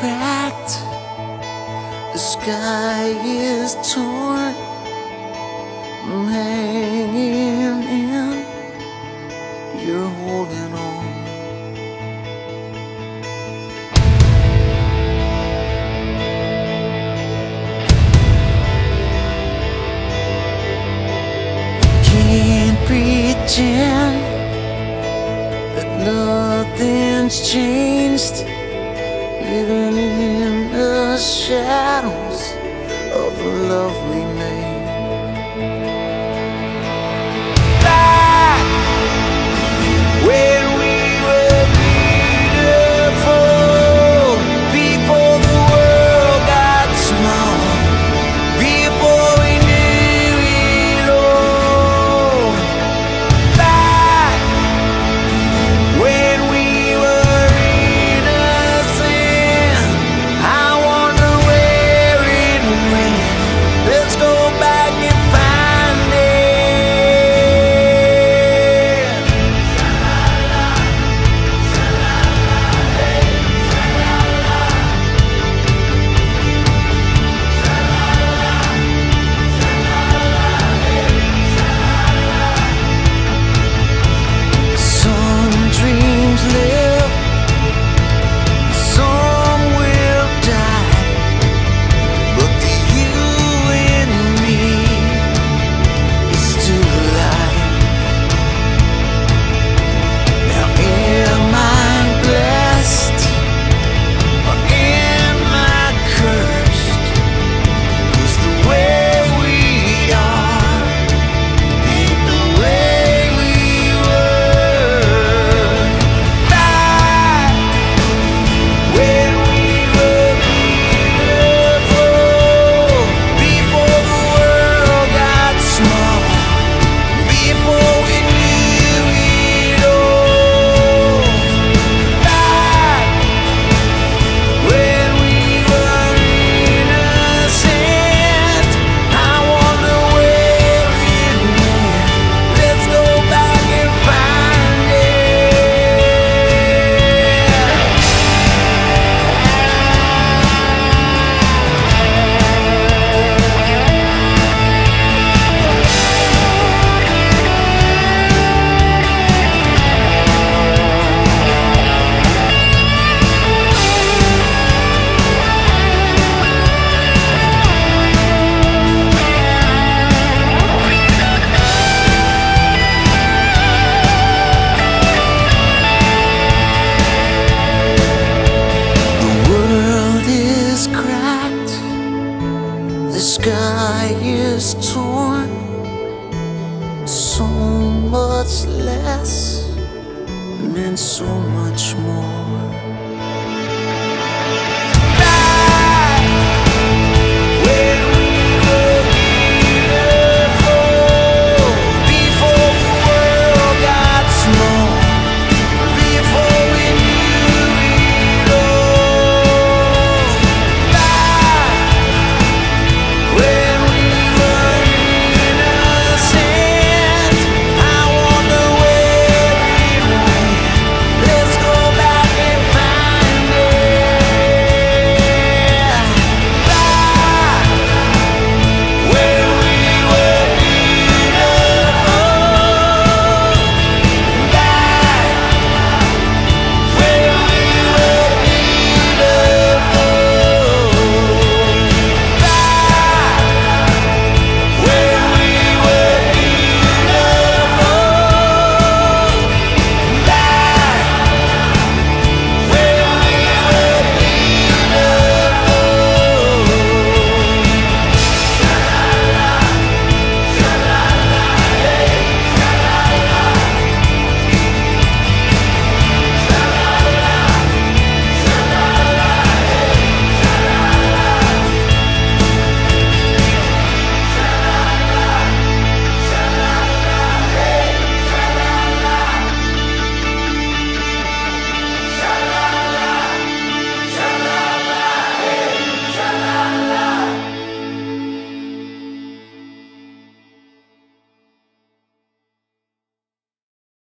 cracked, the sky is torn. I'm hanging in, you're holding on. Can't pretend that nothing's changed. Even in the shadows of the love we made much less meant so much more.